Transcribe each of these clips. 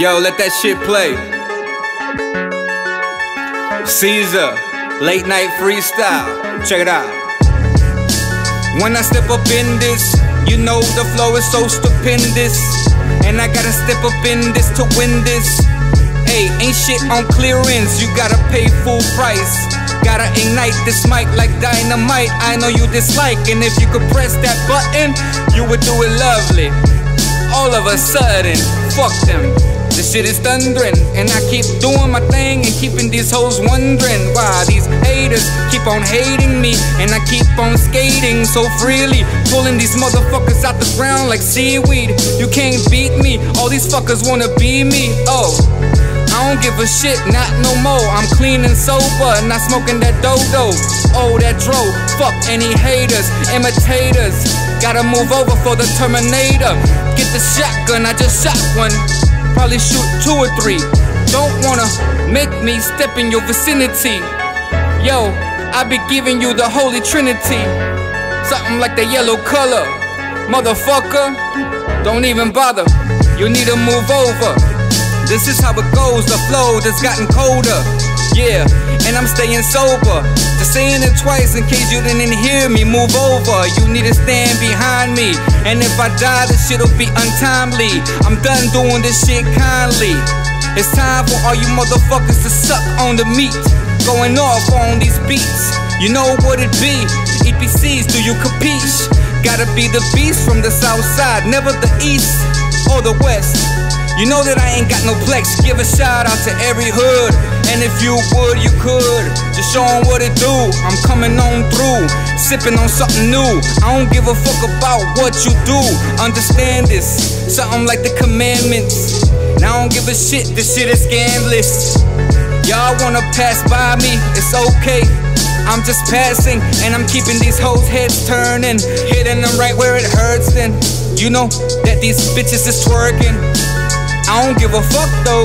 Yo, let that shit play. Caezar, late night freestyle. Check it out. When I step up in this, you know the flow is so stupendous. And I gotta step up in this to win this. Hey, ain't shit on clearance, you gotta pay full price. Gotta ignite this mic like dynamite. I know you dislike, and if you could press that button, you would do it lovely. All of a sudden, fuck them. This shit is thundering, and I keep doing my thing and keeping these hoes wondering why these haters keep on hating me, and I keep on skating so freely, pulling these motherfuckers out the ground like seaweed. You can't beat me, all these fuckers wanna be me. Oh. I don't give a shit, not no more. I'm clean and sober, not smoking that dodo. Oh, that dro. Fuck any haters, imitators. Gotta move over for the Terminator. Get the shotgun, I just shot one. Probably shoot two or three. Don't wanna make me step in your vicinity. Yo, I be giving you the Holy Trinity. Something like the yellow color. Motherfucker, don't even bother. You need to move over. This is how it goes, the flow that's gotten colder. Yeah, and I'm staying sober. Just saying it twice in case you didn't hear me. Move over, you need to stand behind me. And if I die, this shit'll be untimely. I'm done doing this shit kindly. It's time for all you motherfuckers to suck on the meat. Going off on these beats. You know what it be. EPCs, do you capiche? Gotta be the beast from the south side, never the east or the west. You know that I ain't got no plex. Give a shout out to every hood. And if you would, you could. Just show 'em what it do. I'm coming on through, sipping on something new. I don't give a fuck about what you do. Understand this, something like the commandments. And I don't give a shit, this shit is scandalous. Y'all wanna pass by me, it's okay. I'm just passing, and I'm keeping these hoes' heads turning, hitting them right where it hurts. Then you know that these bitches is twerking. I don't give a fuck though.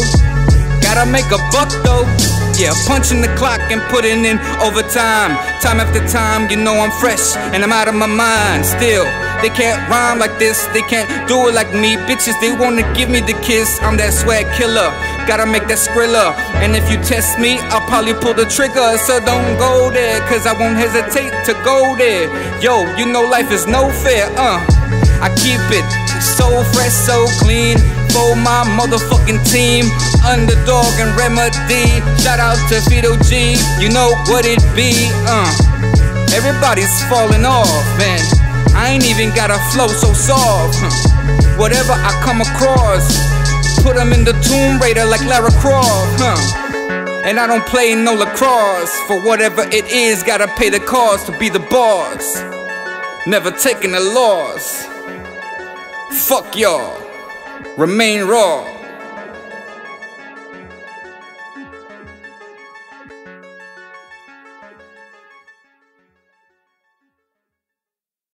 Gotta make a buck though. Yeah, punching the clock and putting in overtime. Time after time, you know I'm fresh and I'm out of my mind. Still, they can't rhyme like this, they can't do it like me. Bitches, they wanna give me the kiss. I'm that swag killer. Gotta make that skrilla. And if you test me, I'll probably pull the trigger. So don't go there, cause I won't hesitate to go there. Yo, you know life is no fair, uh. I keep it so fresh, so clean for my motherfucking team. Underdog and Remedy. Shout out to Fido G. You know what it be, uh. Everybody's falling off, man. I ain't even got a flow so soft. Whatever I come across, put them in the Tomb Raider like Lara Croft, huh? And I don't play no lacrosse. For whatever it is, gotta pay the cost to be the boss. Never taking a loss. Fuck y'all. Remain raw.